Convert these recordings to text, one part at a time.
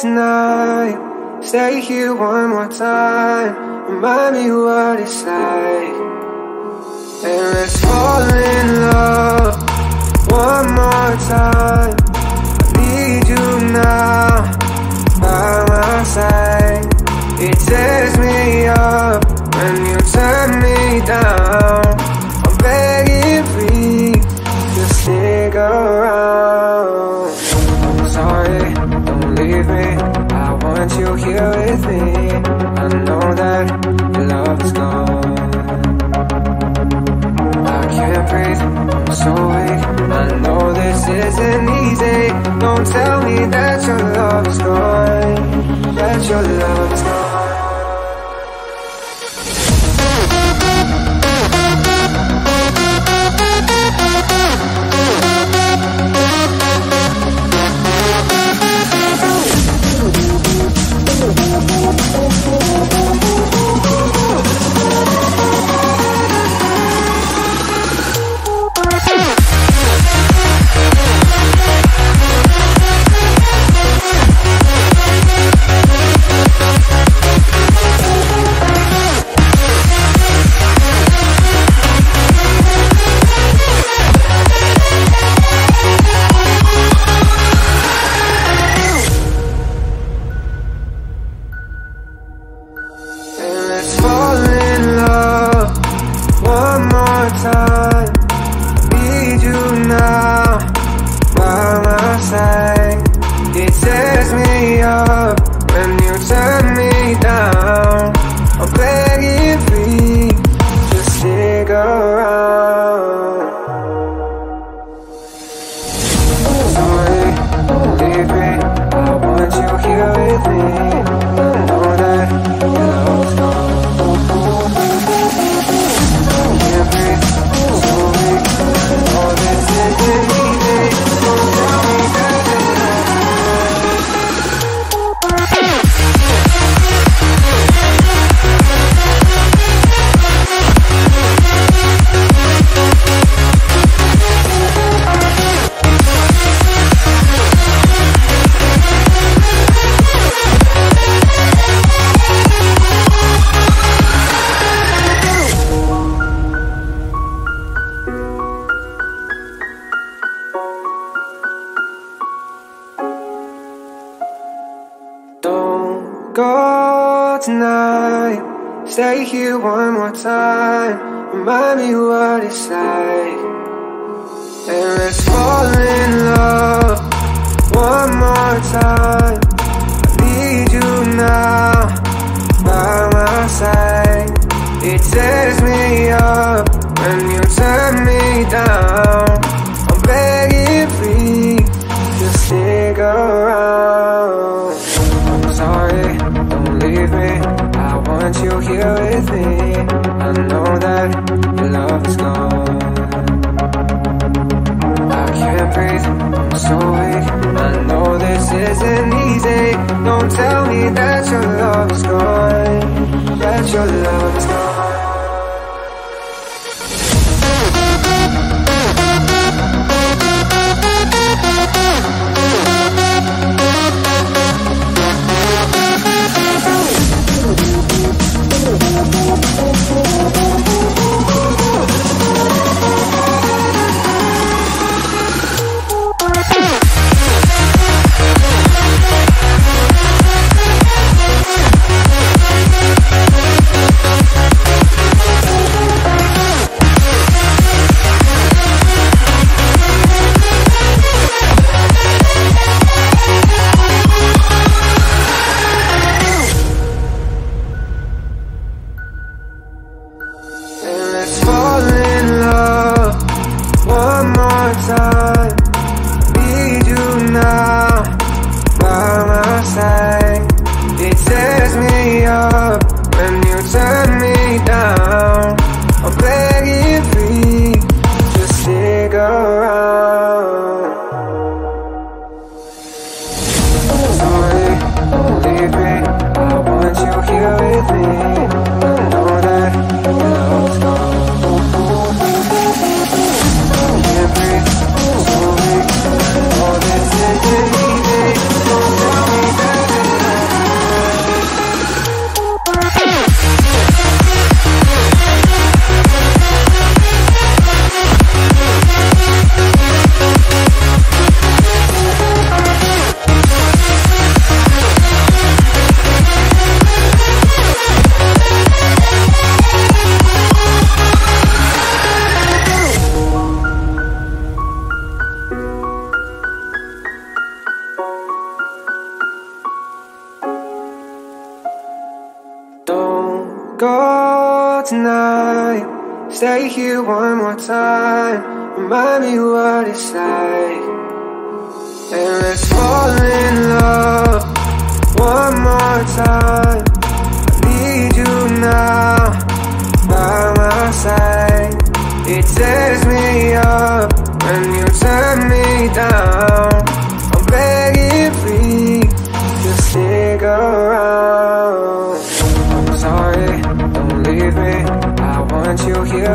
tonight. Stay here one more time. Remind me what it's like. And let's fall in love one more time. I know this isn't easy. Don't tell me that your love is gone. That your love is gone. baby. I want you here with me. go tonight. Stay here one more time. Remind me what it's like. And let's fall in love one more time. I need you now by my side. It tears me up when you turn me Stay here one more time. Remind me what it's like. And let's fall in love one more time.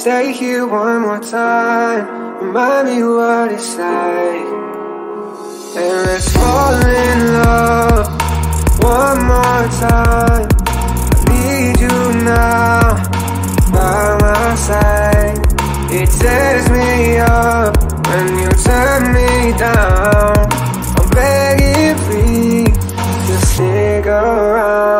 Stay here one more time. Remind me what it's like. And let's fall in love one more time. I need you now by my side. It tears me up when you turn me down. I'm begging, please, just stick around.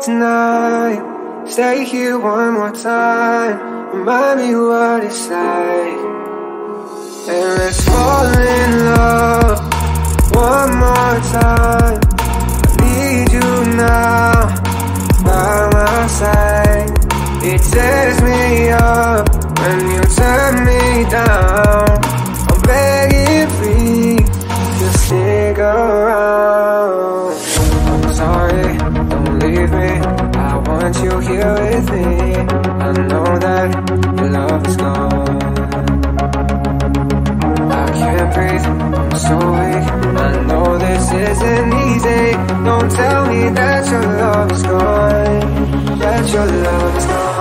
Tonight. Stay here one more time. Remind me what it's like. And let's fall in love one more time. I need you now by my side. It tears me up when you turn me down. I'm begging, please, just stick around. Want you here with me. I know that your love is gone. I can't breathe, I'm so weak. I know this isn't easy. Don't tell me that your love is gone. That your love